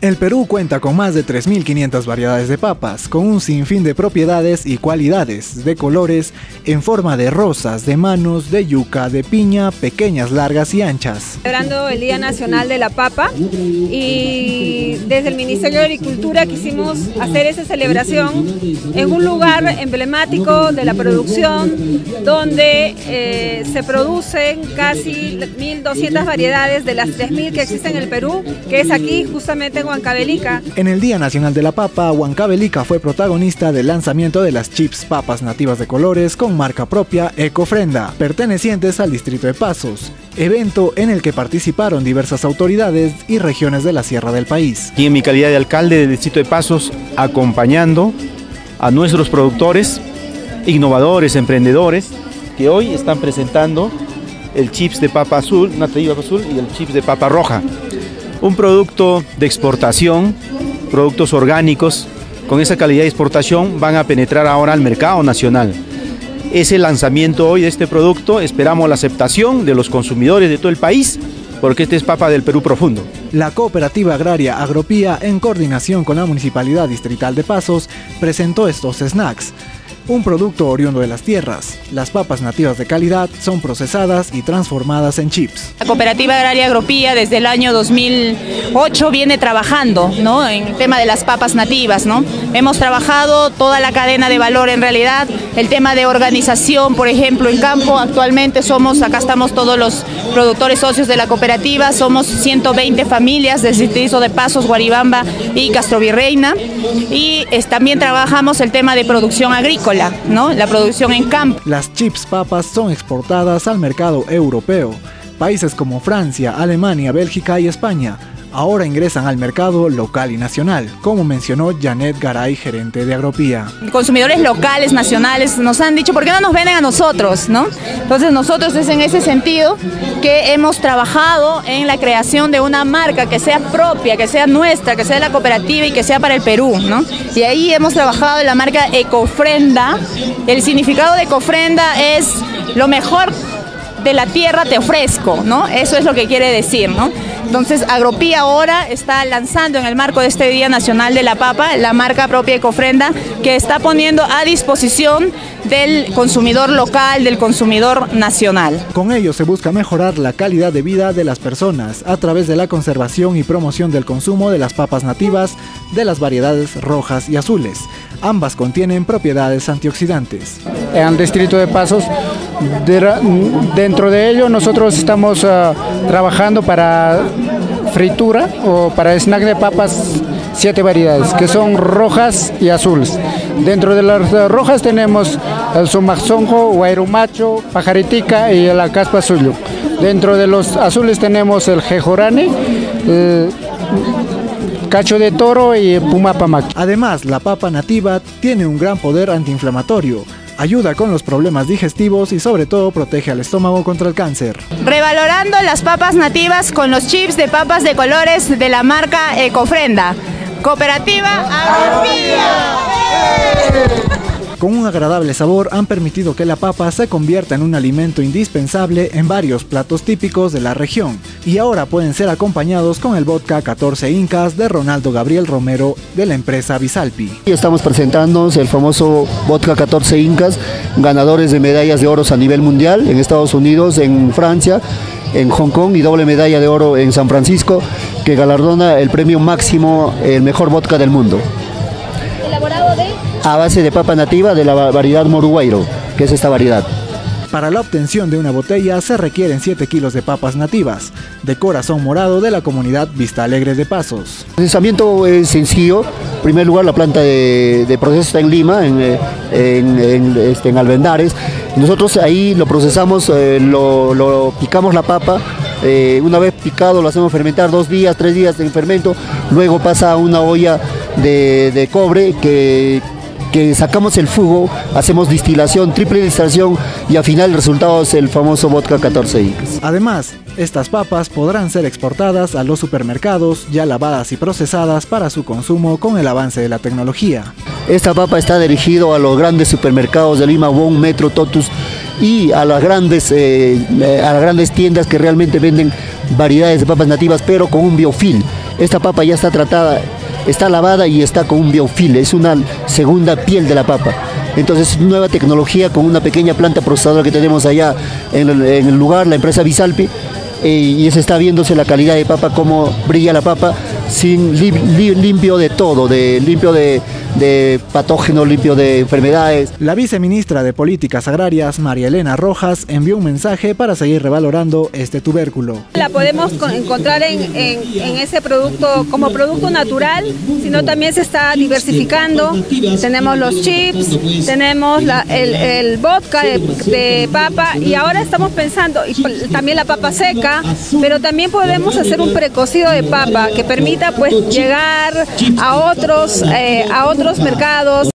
El Perú cuenta con más de 3.500 variedades de papas, con un sinfín de propiedades y cualidades, de colores, en forma de rosas, de manos, de yuca, de piña, pequeñas, largas y anchas. Celebrando el Día Nacional de la Papa y desde el Ministerio de Agricultura quisimos hacer esa celebración en un lugar emblemático de la producción donde eh, se producen casi 1.200 variedades de las 3.000 que existen en el Perú, que es aquí justamente en En el Día Nacional de la Papa, Huancavelica fue protagonista del lanzamiento de las chips papas nativas de colores con marca propia Ecofrenda, pertenecientes al distrito de Pasos, evento en el que participaron diversas autoridades y regiones de la sierra del país. Y en mi calidad de alcalde del distrito de Pasos, acompañando a nuestros productores, innovadores, emprendedores, que hoy están presentando el chips de papa azul, nativa azul y el chips de papa roja un producto de exportación, productos orgánicos, con esa calidad de exportación van a penetrar ahora al mercado nacional. Es el lanzamiento hoy de este producto, esperamos la aceptación de los consumidores de todo el país, porque este es papa del Perú profundo. La cooperativa agraria Agropía, en coordinación con la Municipalidad Distrital de Pasos, presentó estos snacks un producto oriundo de las tierras. Las papas nativas de calidad son procesadas y transformadas en chips. La Cooperativa Agraria Agropía desde el año 2008 viene trabajando ¿no? en el tema de las papas nativas. ¿no? Hemos trabajado toda la cadena de valor en realidad, el tema de organización, por ejemplo, en campo actualmente somos, acá estamos todos los productores socios de la cooperativa, somos 120 familias del distrito de Pasos, Guaribamba y Castrovirreina y también trabajamos el tema de producción agrícola. La producción en campo. Las chips papas son exportadas al mercado europeo. Países como Francia, Alemania, Bélgica y España ahora ingresan al mercado local y nacional, como mencionó Janet Garay, gerente de Agropía. Consumidores locales, nacionales, nos han dicho, ¿por qué no nos venden a nosotros? ¿no? Entonces nosotros es en ese sentido que hemos trabajado en la creación de una marca que sea propia, que sea nuestra, que sea de la cooperativa y que sea para el Perú. ¿no? Y ahí hemos trabajado en la marca Ecofrenda. El significado de Ecofrenda es lo mejor de la tierra te ofrezco, ¿no? Eso es lo que quiere decir, ¿no? Entonces, Agropía ahora está lanzando en el marco de este Día Nacional de la Papa la marca propia Ecofrenda que está poniendo a disposición del consumidor local, del consumidor nacional. Con ello se busca mejorar la calidad de vida de las personas a través de la conservación y promoción del consumo de las papas nativas de las variedades rojas y azules. Ambas contienen propiedades antioxidantes. En el distrito de Pasos, dentro de ello nosotros estamos ah, trabajando para fritura o para snack de papas siete variedades que son rojas y azules. Dentro de las rojas tenemos el sumazonjo, guairumacho, pajaritica y la caspa suyo. Dentro de los azules tenemos el jejorane, cacho de toro y puma Además, la papa nativa tiene un gran poder antiinflamatorio. Ayuda con los problemas digestivos y sobre todo protege al estómago contra el cáncer. Revalorando las papas nativas con los chips de papas de colores de la marca Ecofrenda. Cooperativa Agropía con un agradable sabor han permitido que la papa se convierta en un alimento indispensable en varios platos típicos de la región y ahora pueden ser acompañados con el vodka 14 Incas de Ronaldo Gabriel Romero de la empresa Bisalpi. Estamos presentándonos el famoso vodka 14 Incas, ganadores de medallas de oro a nivel mundial en Estados Unidos, en Francia en Hong Kong y doble medalla de oro en San Francisco, que galardona el premio máximo, el mejor vodka del mundo. ¿Elaborado de? a base de papa nativa de la variedad Moruguairo, que es esta variedad. Para la obtención de una botella se requieren 7 kilos de papas nativas, de corazón morado de la comunidad Vista Alegre de Pasos. El procesamiento es sencillo. En primer lugar, la planta de, proceso está en Lima, en, este, en, Albendares. Nosotros ahí lo procesamos, eh, lo, picamos la papa, eh, una vez picado lo hacemos fermentar dos días, tres días en fermento, luego pasa a una olla de, de cobre que que sacamos el fugo, hacemos distilación, triple distilación y al final el resultado es el famoso vodka 14 Además, estas papas podrán ser exportadas a los supermercados ya lavadas y procesadas para su consumo con el avance de la tecnología. Esta papa está dirigido a los grandes supermercados de Lima, Bon, Metro, Totus y a las grandes, eh, a las grandes tiendas que realmente venden variedades de papas nativas pero con un biofil esta papa ya está tratada, está lavada y está con un biofil, es una segunda piel de la papa. Entonces, nueva tecnología con una pequeña planta procesadora que tenemos allá en el, lugar, la empresa Bisalpi, eh, y se está viéndose la calidad de papa, cómo brilla la papa, sin li, li, limpio de todo, de, limpio de, de patógenos, limpio de enfermedades. La viceministra de Políticas Agrarias, María Elena Rojas, envió un mensaje para seguir revalorando este tubérculo. La podemos encontrar en, en, en ese producto como producto natural, sino también se está diversificando. Tenemos los chips, tenemos la, el, el, vodka de, de, papa y ahora estamos pensando, y también la papa seca, pero también podemos hacer un precocido de papa que permita pues llegar a otros, eh, a otros mercados.